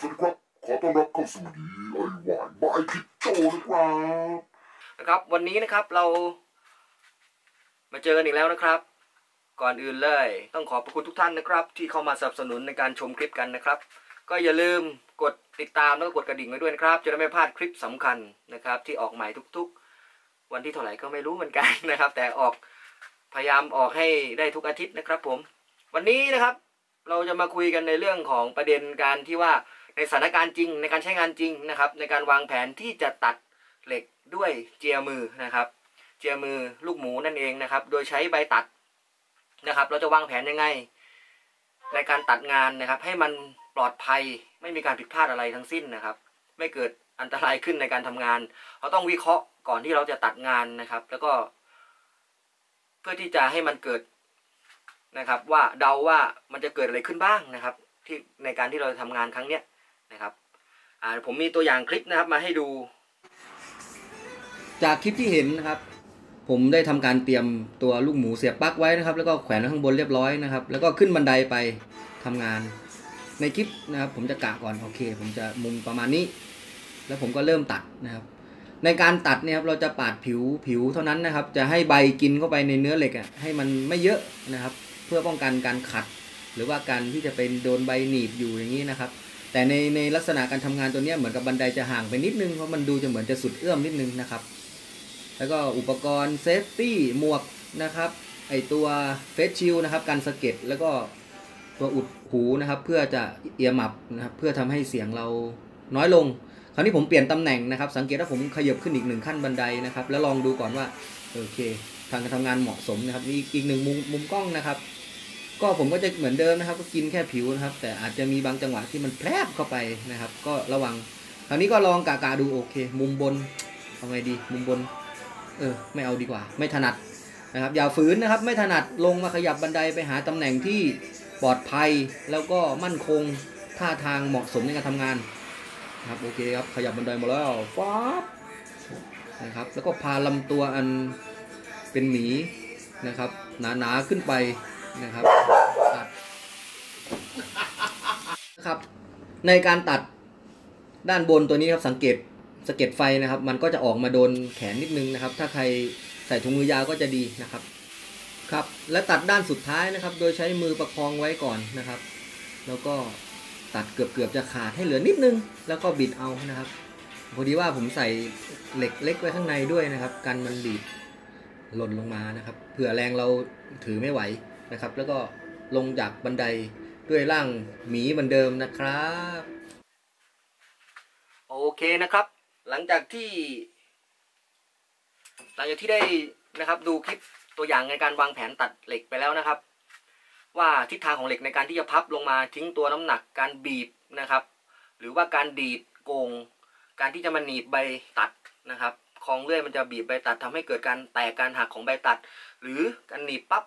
สวัสดีครับ ขอต้อนรับเข้าสู่ดีไอวายบายคิดโจนะครับนะครับวันนี้นะครับเรา มาเจอกันอีกแล้วนะครับ ก่อนอื่นเลย ต้องขอบพระคุณทุกท่านนะครับ ที่เข้ามาสนับสนุนในการชมคลิปกันนะครับ ก็อย่าลืมกดติดตามแล้วก็กดกระดิ่งไว้ด้วยนะครับ จะได้ไม่พลาดคลิปสำคัญนะครับ ที่ออกใหม่ทุกๆ วันที่เท่าไหร่ก็ไม่รู้เหมือนกันนะครับ แต่ออกพยายามออกให้ได้ทุกอาทิตย์นะครับ ผม วันนี้นะครับเราจะมาคุยกันในเรื่องของประเด็นการที่ว่า ในสถานการณ์จริงในการใช้งานจริงนะครับ ในการวางแผนที่จะตัดเหล็กด้วยเจียมือนะครับ เจียมือลูกหมูนั่นเองนะครับ โดยใช้ใบตัดนะครับ เราจะวางแผนยังไง ในการตัดงานนะครับ ให้มันปลอดภัยไม่มีการผิดพลาดอะไรทั้งสิ้นนะครับ ไม่เกิดอันตรายขึ้นในการทำงาน เราต้องวิเคราะห์ก่อนที่เราจะตัดงานนะครับ แล้วก็ เพื่อที่จะให้มันเกิดนะครับ ว่าเดาว่ามันจะเกิดอะไรขึ้นบ้างนะครับ ที่ในการที่เราจะทำงานครั้งเนี้ย นะครับอ่าผมมีตัวอย่างคลิปนะครับมาให้ดู จากคลิปที่เห็นนะครับ ผมได้ทำการเตรียมตัวลูกหมูเสียบปลั๊กไว้นะครับ แล้วก็แขวนไว้ข้างบนเรียบร้อยนะครับ แล้วก็ขึ้นบันไดไปทำงาน ในคลิปนะครับ ผมจะกะก่อนโอเค ผมจะมุมประมาณนี้ แล้วผมก็เริ่มตัดนะครับ ในการตัดเนี่ยครับเราจะปาดผิวผิวเท่านั้นนะครับ จะให้ใบกินเข้าไปในเนื้อเหล็กอะให้มันไม่เยอะนะครับ เพื่อป้องกันการขัด หรือว่าการที่จะเป็นโดนใบหนีบอยู่อย่างนี้นะครับ แต่ในในลักษณะการทำงานตัวนี้เหมือนกับบันไดจะห่างไปนิดนึงเพราะมันดูจะเหมือนจะสุดเอื้อมนิดนึงนะครับ แล้วก็อุปกรณ์เซฟตี้หมวกนะครับไอตัวเฟสชิลนะครับการสะเก็ดแล้วก็ตัวอุดหูนะครับเพื่อจะเอียมับนะครับเพื่อทำให้เสียงเราน้อยลง คราวนี้ผมเปลี่ยนตำแหน่งนะครับ สังเกตว่าผมขยับขึ้นอีกหนึ่งขั้นบันไดนะครับ แล้วลองดูก่อนว่าโอเค ทางการทำงานเหมาะสมนะครับอีอีกหนึ่งมุมมุมกล้องนะครับ ก็ผมก็จะเหมือนเดิมนะครับ ก็กินแค่ผิวนะครับ แต่อาจจะมีบางจังหวะที่มันแพรบเข้าไปนะครับ ก็ระวังคราวนี้ก็ลองกากาดูโอเค มุมบนเอาไงดี มุมบน เออ ไม่เอาดีกว่า ไม่ถนัดนะครับ อย่าฝืนนะครับ ไม่ถนัดลงมาขยับบันไดไปหาตำแหน่งที่ปลอดภัยแล้วก็มั่นคงท่าทางเหมาะสมในการทำงานนะครับโอเคครับขยับบันไดมาแล้วฟ้านะครับ แล้วก็พาลำตัวอันเป็นหมีนะครับ หนาๆขึ้นไป นะครับตัดนะครับ ในการตัดด้านบนตัวนี้ครับสังเกตสะเก็ดไฟนะครับ มันก็จะออกมาโดนแขนนิดนึงนะครับ ถ้าใครใส่ถุงมือยาวก็จะดีนะครับครับ และตัดด้านสุดท้ายนะครับ โดยใช้มือประคองไว้ก่อนนะครับ แล้วก็ตัดเกือบเกือบจะขาดให้เหลือนิดนึง แล้วก็บิดเอานะครับพอดีว่าผมใส่เหล็กเล็กไว้ข้างในด้วยนะครับ กันมันดีดหล่นลงมานะครับเผื่อแรงเราถือไม่ไหว นะครับ แล้วก็ลงจากบันไดด้วยร่างหมีเหมือนเดิมนะครับ โอเคนะครับ หลังจากที่ หลังจากที่ได้นะครับดูคลิปตัวอย่างในการวางแผนตัดเหล็กไปแล้วนะครับ ว่าทิศทางของเหล็กในการที่จะพับลงมาทิ้งตัวน้ำหนักการบีบนะครับ หรือว่าการดีดโกง การที่จะมาหนีบใบตัดนะครับของเลื่อยมันจะบีบใบตัดทำให้เกิดการแตกการหักของใบตัด หรือการหนีบปั๊บ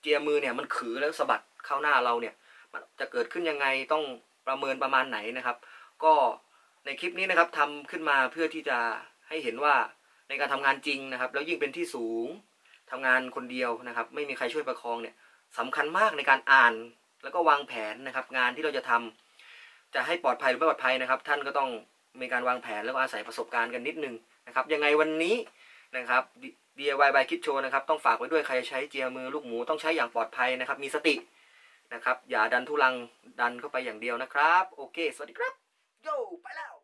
เจียมือเนี่ยมันขือแล้วสะบัดเข้าหน้าเราเนี่ย มันจะเกิดขึ้นยังไงต้องประเมินประมาณไหนนะครับ ก็ในคลิปนี้นะครับทำขึ้นมาเพื่อที่จะให้เห็นว่าในการทำงานจริงนะครับ แล้วยิ่งเป็นที่สูงทำงานคนเดียวนะครับ ไม่มีใครช่วยประคองเนี่ยสำคัญมากในการอ่านแล้วก็วางแผนนะครับ งานที่เราจะทำจะให้ปลอดภัยหรือไม่ปลอดภัยนะครับ ท่านก็ต้องมีการวางแผนแล้วก็อาศัยประสบการณ์กันนิดนึงนะครับ ยังไงวันนี้ นะครับ DIY by Kid Show นะครับต้องฝากไว้ด้วยใครใช้เจียมือลูกหมูต้องใช้อย่างปลอดภัยนะครับ มีสตินะครับ อย่าดันทุลังดันเข้าไปอย่างเดียวนะครับ โอเค สวัสดีครับโยไปแล้ว